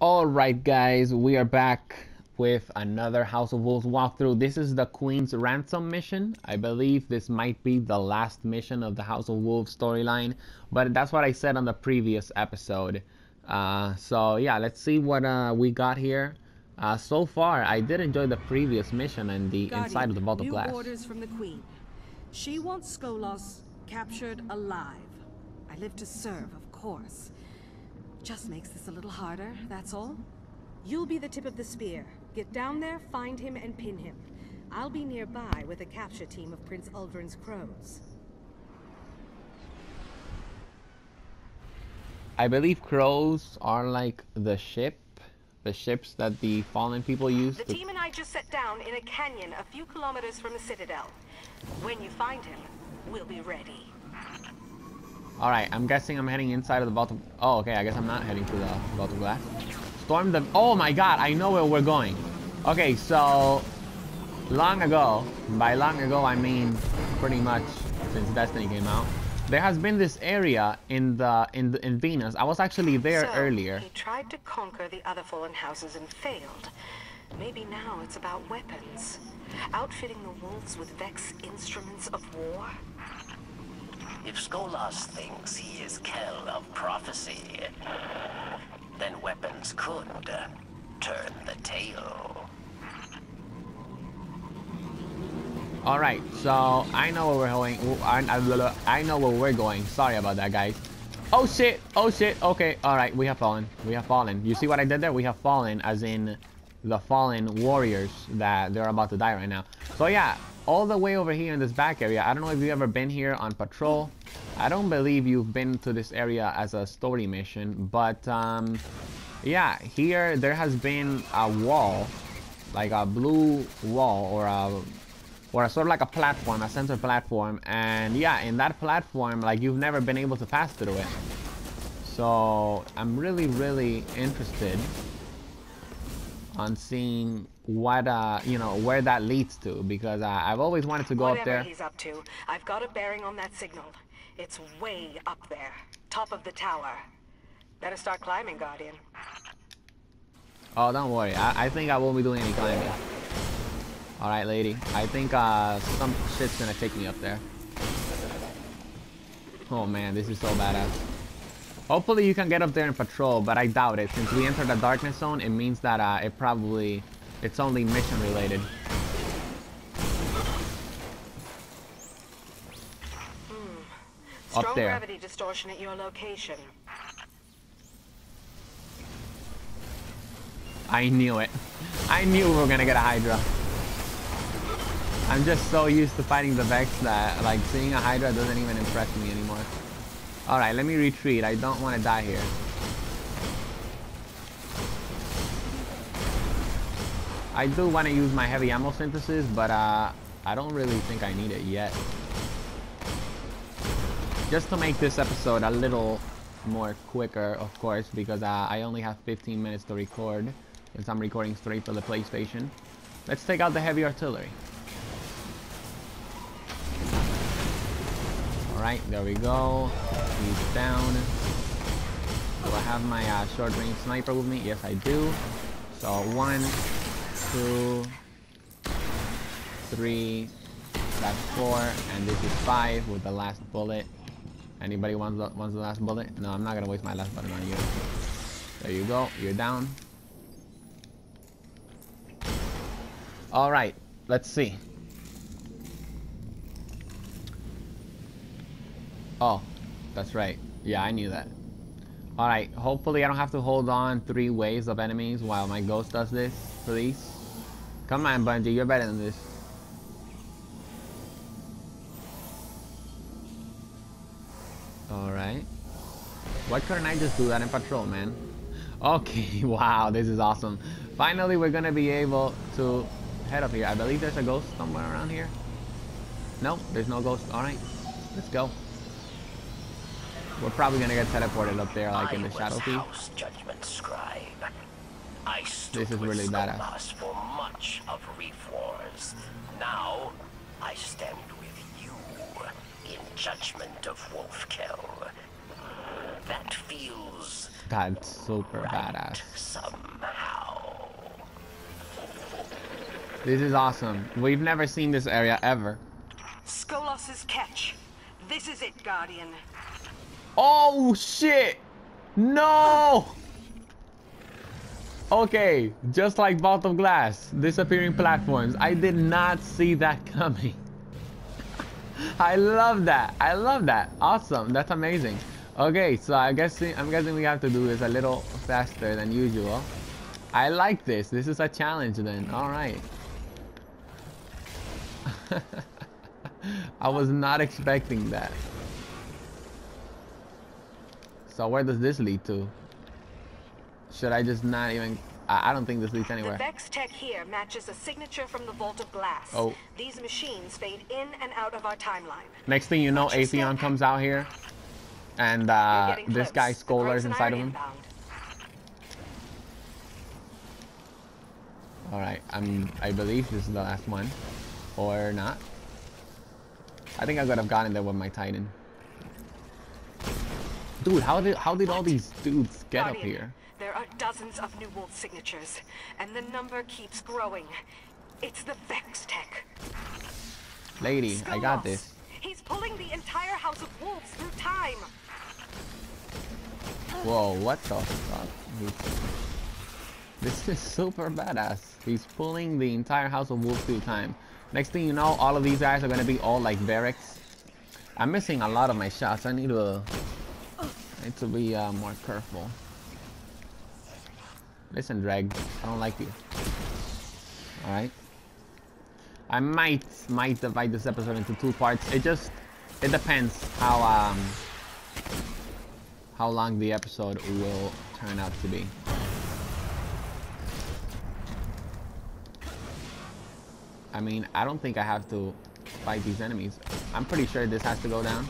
Alright guys, we are back with another House of Wolves walkthrough. This is the Queen's Ransom mission. I believe this might be the last mission of the House of Wolves storyline, but that's what I said on the previous episode. Uh, so yeah, let's see what uh, we got here. Uh, so far, I did enjoy the previous mission and the Guardian, inside of the Vault of Glass. orders from the Queen. She wants Skolas captured alive. I live to serve, of course. Just makes this a little harder, that's all. You'll be the tip of the spear. Get down there, find him, and pin him. I'll be nearby with a capture team of Prince Uldren's crows. I believe crows are like the ship, the ships that the fallen people use. The team and I just set down in a canyon a few kilometers from the Citadel. When you find him, we'll be ready. All right, I'm guessing I'm heading inside of the vault of... Oh, okay, I guess I'm not heading to the vault of glass. Storm the... Oh my god, I know where we're going. Okay, so... Long ago, by long ago I mean pretty much since Destiny came out, there has been this area in the in the, in Venus. I was actually there so, earlier. He tried to conquer the other fallen houses and failed. Maybe now it's about weapons. Outfitting the wolves with Vex instruments of war. If Skolas thinks he is Kell of prophecy, then weapons could uh, turn the tail. All right, so I know where we're going. I, know where we're going. Sorry about that, guys. Oh shit! Oh shit! Okay, all right, we have fallen. We have fallen. You see what I did there? We have fallen, as in the fallen warriors that they're about to die right now. So yeah, all the way over here in this back area. I don't know if you've ever been here on patrol. I don't believe you've been to this area as a story mission, but um, yeah, here there has been a wall, like a blue wall or a or a sort of like a platform, a center platform, and yeah, in that platform, like you've never been able to pass through it. So I'm really, really interested on seeing what uh you know where that leads to because uh, I've always wanted to go Whatever up there. he's up to, I've got a bearing on that signal. It's way up there, top of the tower. Better start climbing, Guardian. Oh, don't worry. I, I think I won't be doing any climbing. All right, lady. I think uh some shit's gonna take me up there. Oh man, this is so badass. Hopefully you can get up there and patrol, but I doubt it. Since we entered the darkness zone, it means that uh, it probably it's only mission related. Up Strong there. gravity distortion at your location. I knew it. I knew we were gonna get a Hydra. I'm just so used to fighting the Vex that like seeing a Hydra doesn't even impress me anymore. Alright, let me retreat. I don't want to die here. I do want to use my heavy ammo synthesis, but uh, I don't really think I need it yet. Just to make this episode a little more quicker, of course, because uh, I only have 15 minutes to record, since I'm recording straight for the PlayStation. Let's take out the heavy artillery. Alright, there we go. He's down. Do I have my uh, short range sniper with me? Yes, I do. So, one, two, three, that's four, and this is five with the last bullet. Anybody wants the, wants the last bullet? No, I'm not gonna waste my last bullet on you. There you go, you're down. Alright, let's see. Oh, that's right. Yeah, I knew that. Alright, hopefully I don't have to hold on three waves of enemies while my ghost does this, please. Come on, Bungie, you're better than this. Alright. Why couldn't I just do that in patrol, man? Okay, wow, this is awesome. Finally, we're gonna be able to head up here. I believe there's a ghost somewhere around here. Nope, there's no ghost. Alright, let's go. We're probably gonna get teleported up there, like in the Shadow Sea. Judgment Scribe. I stood this is really badass. For much of Reef Wars. Now, I stand with you in judgment of Wolfkill. That feels... That's super right badass. Somehow. This is awesome. We've never seen this area ever. Skolas' catch. This is it, Guardian. Oh shit! No! Okay, just like Vault of Glass, disappearing platforms. I did not see that coming. I love that. I love that. Awesome. That's amazing. Okay, so I guess I'm guessing we have to do this a little faster than usual. I like this. This is a challenge then. All right. I was not expecting that. So where does this lead to? Should I just not even... I, I don't think this leads anywhere. The Vex tech here matches a signature from the Vault of Glass. Oh. These machines fade in and out of our timeline. Next thing you know, Atheon comes out here. And uh, this guy Skolas inside of him. inbound. Alright, I'm I believe this is the last one. Or not. I think I could have gotten there with my Titan. Dude, how did how did all these dudes get up here? There are dozens of New Wolf signatures, and the number keeps growing. It's the Vex tech. Lady, I got this. He's pulling the entire House of Wolves through time. Whoa, what the fuck? This is super badass. He's pulling the entire House of Wolves through time. Next thing you know, all of these guys are gonna be all like barracks. I'm missing a lot of my shots. I need to need to be uh, more careful. Listen, Drag, I don't like you. Alright. I might might divide this episode into two parts. It just it depends how um how long the episode will turn out to be. I mean, I don't think I have to fight these enemies. I'm pretty sure this has to go down.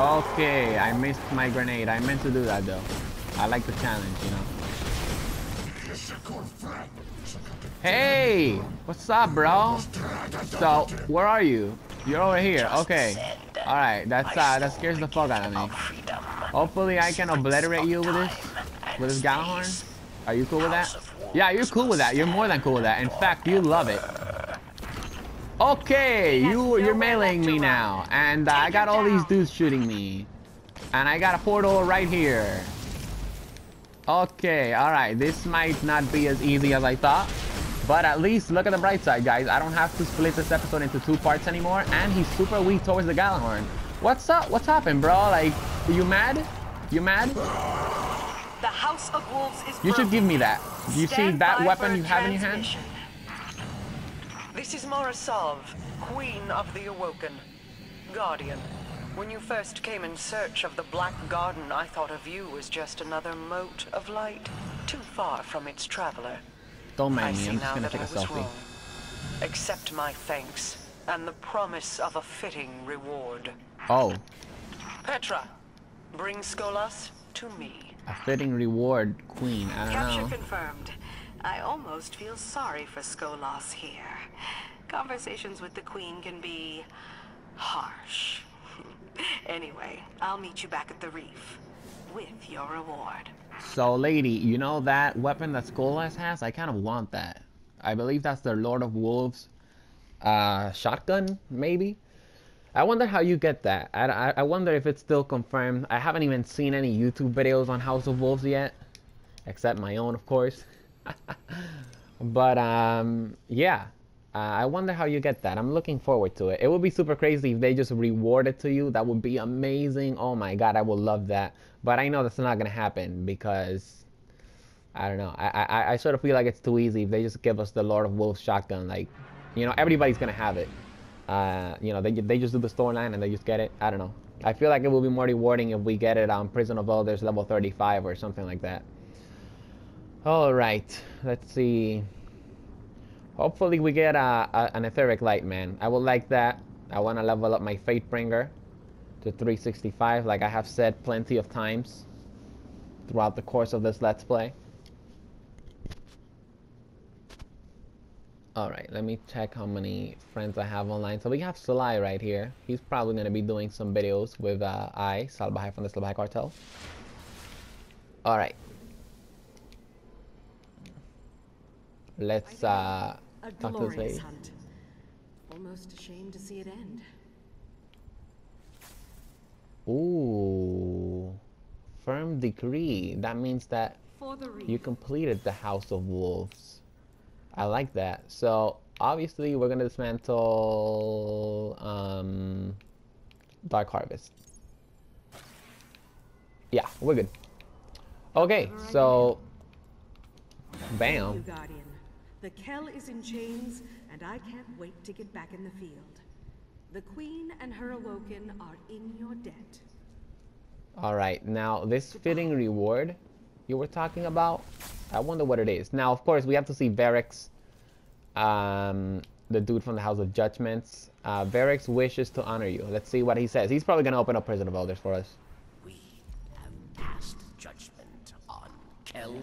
Okay, I missed my grenade. I meant to do that though. I like the challenge, you know. Hey! What's up, bro? So, where are you? You're over here. Okay. Alright, that's uh that scares the fuck out of me. Hopefully I can obliterate you with this with this Gjallarhorn. Are you cool with that? Yeah, you're cool with that. You're more than cool with that. In fact, you love it. Okay, you you're mailing me now, and uh, I got all these dudes shooting me, and I got a portal right here. Okay, all right. This might not be as easy as I thought, but at least look at the bright side, guys. I don't have to split this episode into two parts anymore, and he's super weak towards the Gjallarhorn. What's up? What's happened, bro? Like, are you mad? You mad? The House of Wolves is You should give me that. You see that weapon you have in your hand? This is Mara Sov, Queen of the Awoken. Guardian. When you first came in search of the Black Garden, I thought of you as just another mote of light, too far from its traveler. Don't mind me. I'm just gonna take a selfie. wrong. Accept my thanks and the promise of a fitting reward. Oh, Petra, bring Skolas to me. a fitting reward, Queen. I don't Capture know. confirmed. I almost feel sorry for Skolas here. Conversations with the Queen can be harsh. anyway, I'll meet you back at the reef with your reward. So, lady, you know that weapon that Skolas has? I kind of want that. I believe that's the Lord of Wolves uh, shotgun, maybe? I wonder how you get that. I, I, I wonder if it's still confirmed. I haven't even seen any YouTube videos on House of Wolves yet. Except my own, of course. but, um, yeah. Uh, I wonder how you get that. I'm looking forward to it. It would be super crazy if they just reward it to you. That would be amazing. Oh my god, I would love that. But I know that's not gonna happen because I don't know. I, I I sort of feel like it's too easy if they just give us the Lord of Wolves shotgun. Like, you know, everybody's gonna have it. Uh, you know, they they just do the storyline and they just get it. I don't know. I feel like it will be more rewarding if we get it on Prison of Elders level 35 or something like that. All right, let's see. Hopefully we get a, a, an etheric light, man. I would like that. I want to level up my Fatebringer to 365, like I have said plenty of times throughout the course of this Let's Play. Alright, let me check how many friends I have online. So we have Salai right here. He's probably going to be doing some videos with uh, I, Salvaje from the Salvaje Cartel. Alright. Let's uh, talk to lady. hunt. Almost ashamed to see it end. Ooh, firm decree. That means that For the reef. you completed the House of Wolves. I like that. So obviously we're gonna dismantle um, Dark Harvest. Yeah, we're good. Okay, so bam. The Kell is in chains, and I can't wait to get back in the field. The Queen and her Awoken are in your debt. All right, now this fitting reward you were talking about, I wonder what it is. Now, of course, we have to see Variks, um, the dude from the House of Judgments. Uh, Variks wishes to honor you. Let's see what he says. He's probably gonna open up Prison of Elders for us. We have passed judgment on Kell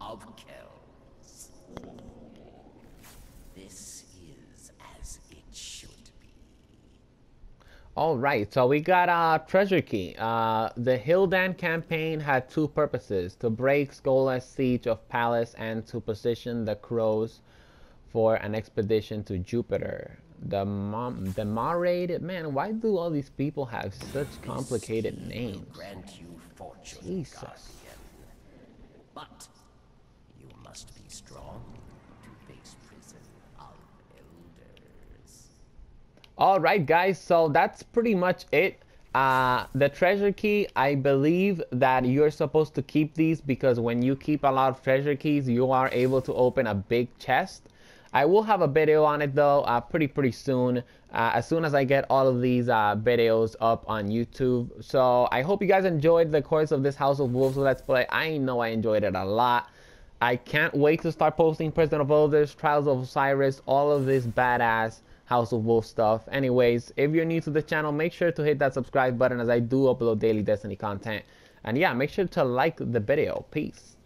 of Kells. This is as it should be. All right, so we got a treasure key. Uh, the Hildan campaign had two purposes: to break Skolas' siege of Palace and to position the Crows for an expedition to Jupiter. The mom, the Marade, man, why do all these people have such complicated names? Grant you fortune, Jesus. Guardian. But you must be strong to face prison. All right, guys. So that's pretty much it. Uh, the treasure key, I believe that you're supposed to keep these because when you keep a lot of treasure keys, you are able to open a big chest. I will have a video on it though, uh, pretty pretty soon. Uh, as soon as I get all of these uh, videos up on YouTube. So I hope you guys enjoyed the course of this House of Wolves Let's Play. I know I enjoyed it a lot. I can't wait to start posting Prison of Elders, Trials of Osiris, all of this badass House of Wolves stuff. Anyways, if you're new to the channel, make sure to hit that subscribe button as I do upload daily Destiny content. And yeah, make sure to like the video. Peace.